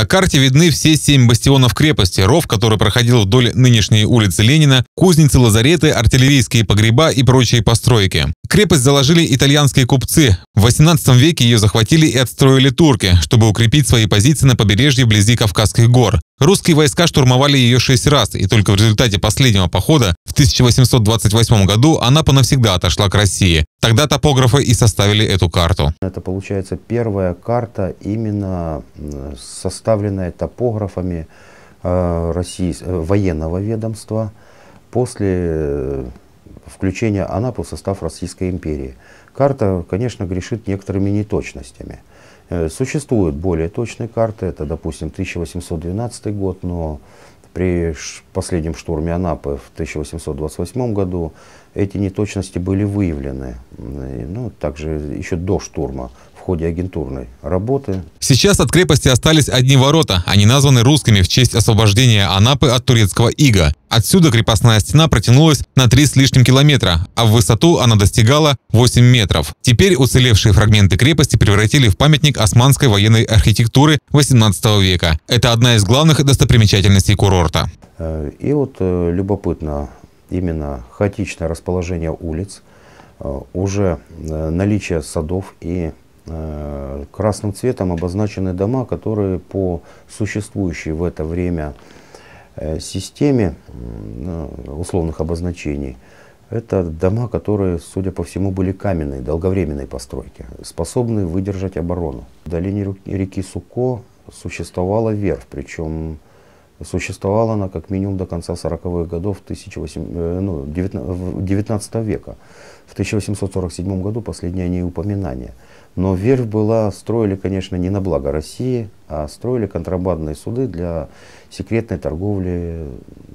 На карте видны все семь бастионов крепости, ров, который проходил вдоль нынешней улицы Ленина, кузницы, лазареты, артиллерийские погреба и прочие постройки. Крепость заложили итальянские купцы. В 18 веке ее захватили и отстроили турки, чтобы укрепить свои позиции на побережье вблизи Кавказских гор. Русские войска штурмовали ее шесть раз, и только в результате последнего похода в 1828 году она понавсегда отошла к России. Тогда топографы и составили эту карту. Это получается первая карта, именно составленная топографами э, России, э, военного ведомства после э, включения Анапы в состав Российской империи. Карта, конечно, грешит некоторыми неточностями. Э, существуют более точные карты, это, допустим, 1812 год, но при последнем штурме Анапы в 1828 году эти неточности были выявлены. Ну, также еще до штурма в ходе агентурной работы. Сейчас от крепости остались одни ворота. Они названы русскими в честь освобождения Анапы от турецкого ига. Отсюда крепостная стена протянулась на 3 с лишним километра, а в высоту она достигала 8 метров. Теперь уцелевшие фрагменты крепости превратили в памятник османской военной архитектуры 18 века. Это одна из главных достопримечательностей курорта. Э, и вот э, любопытно именно хаотичное расположение улиц, э, уже наличие садов и красным цветом обозначены дома, которые по существующей в это время э, системе ну, условных обозначений, это дома, которые, судя по всему, были каменные, долговременной постройки, способные выдержать оборону. В долине реки Суко существовала верфь, причем существовала она как минимум до конца 40-х годов 18, э, ну, 19 века. В 1847 году последнее о ней упоминание. Но верфь была, строили, конечно, не на благо России, а строили контрабандные суды для секретной торговли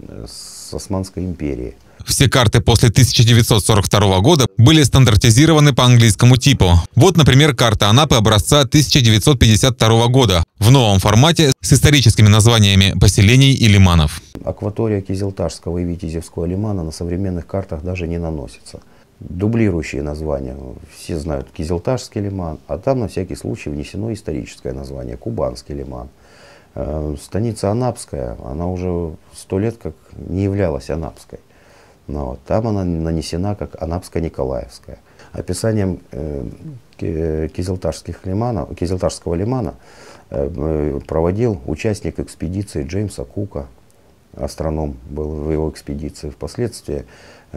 э, с Османской империей. Все карты после 1942 года были стандартизированы по английскому типу. Вот, например, карта Анапы образца 1952 года в новом формате с историческими названиями поселений и лиманов. Акватория Кизилташского и Витязевского лимана на современных картах даже не наносится дублирующие названия. Все знают Кизилташский лиман, а там на всякий случай внесено историческое название Кубанский лиман. Э, станица Анапская, она уже сто лет как не являлась Анапской. Но вот, там она нанесена как Анапско-Николаевская. Описанием э, Кизилташских лимана, Кизилташского лимана э, проводил участник экспедиции Джеймса Кука, астроном был в его экспедиции. Впоследствии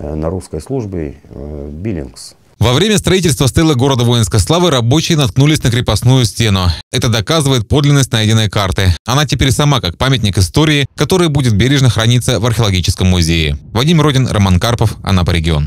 Э, на русской службе э, Биллингс. Во время строительства стелы города воинской славы рабочие наткнулись на крепостную стену. Это доказывает подлинность найденной карты. Она теперь сама как памятник истории, который будет бережно храниться в археологическом музее. Вадим Родин, Роман Карпов, Анапа регион.